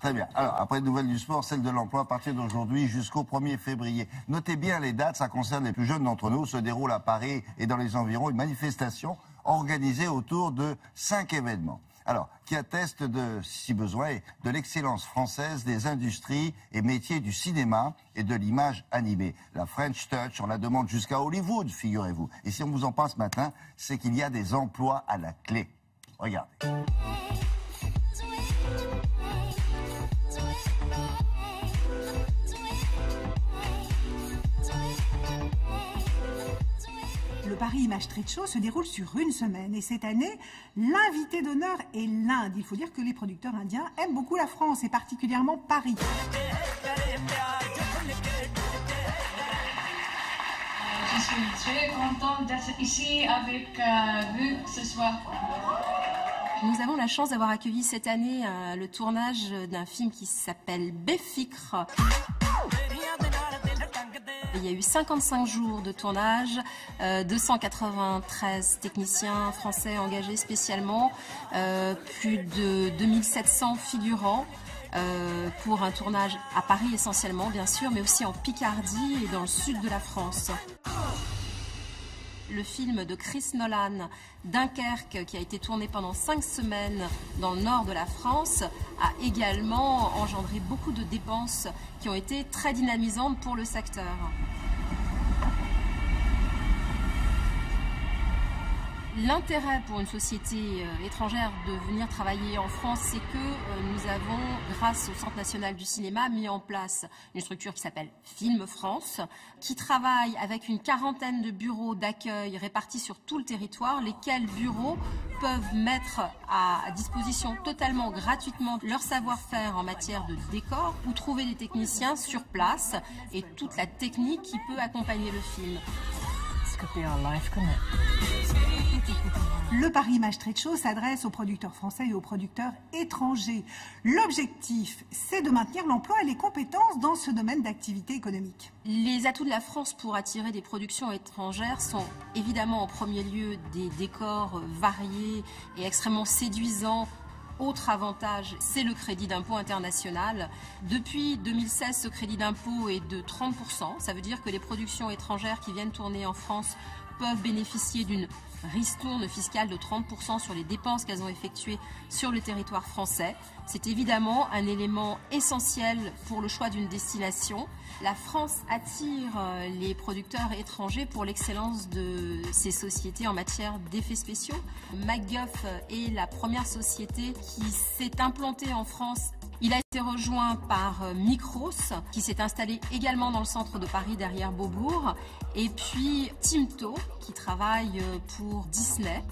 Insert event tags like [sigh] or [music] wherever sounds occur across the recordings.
Très bien. Alors, après une nouvelle du sport, celle de l'emploi, à partir d'aujourd'hui jusqu'au 1er février. Notez bien les dates, ça concerne les plus jeunes d'entre nous. Se déroule à Paris et dans les environs une manifestation organisée autour de cinq événements. Alors, qui atteste de, si besoin, de l'excellence française des industries et métiers du cinéma et de l'image animée. La French Touch, on la demande jusqu'à Hollywood, figurez-vous. Et si on vous en parle ce matin, c'est qu'il y a des emplois à la clé. Regardez. Le Paris Image Trade Show se déroule sur une semaine et cette année, l'invité d'honneur est l'Inde. Il faut dire que les producteurs indiens aiment beaucoup la France et particulièrement Paris. Je suis très contente d'être ici avec euh, vous ce soir. Nous avons la chance d'avoir accueilli cette année euh, le tournage d'un film qui s'appelle Béficre. Il y a eu 55 jours de tournage, euh, 293 techniciens français engagés spécialement, euh, plus de 2700 figurants. euh, pour un tournage à Paris essentiellement, bien sûr, mais aussi en Picardie et dans le sud de la France. Le film de Chris Nolan, Dunkerque, qui a été tourné pendant cinq semaines dans le nord de la France, a également engendré beaucoup de dépenses qui ont été très dynamisantes pour le secteur. L'intérêt pour une société euh, étrangère de venir travailler en France, c'est que euh, nous avons, grâce au Centre national du cinéma, mis en place une structure qui s'appelle Film France, qui travaille avec une quarantaine de bureaux d'accueil répartis sur tout le territoire, lesquels bureaux peuvent mettre à disposition totalement gratuitement leur savoir-faire en matière de décor ou trouver des techniciens sur place et toute la technique qui peut accompagner le film. Le Paris Image Trade Show s'adresse aux producteurs français et aux producteurs étrangers. L'objectif, c'est de maintenir l'emploi et les compétences dans ce domaine d'activité économique. Les atouts de la France pour attirer des productions étrangères sont évidemment en premier lieu des décors variés et extrêmement séduisants. Autre avantage, c'est le crédit d'impôt international. Depuis 2016, ce crédit d'impôt est de 30%. Ça veut dire que les productions étrangères qui viennent tourner en France peuvent bénéficier d'une ristourne fiscale de 30% sur les dépenses qu'elles ont effectuées sur le territoire français. C'est évidemment un élément essentiel pour le choix d'une destination. La France attire euh, les producteurs étrangers pour l'excellence de ses sociétés en matière d'effets spéciaux. MacGuff est la première société qui s'est implantée en France il a été rejoint par euh, Micros, qui s'est installé également dans le centre de Paris derrière Beaubourg, et puis Timto, qui travaille euh, pour Disney.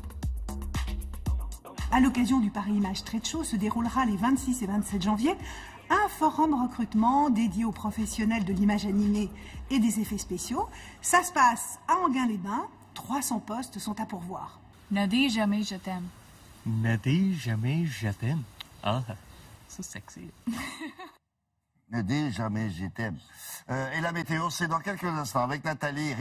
À l'occasion du Paris Image Trade Show se déroulera les 26 et 27 janvier un forum recrutement dédié aux professionnels de l'image animée et des effets spéciaux. Ça se passe à Anguin-les-Bains. 300 postes sont à pourvoir. Ne dis jamais je t'aime. Ne dis jamais je t'aime. Ah, c'est sexy. [laughs] Ne dis jamais je t'aime. Euh, et la météo, c'est dans quelques instants avec Nathalie.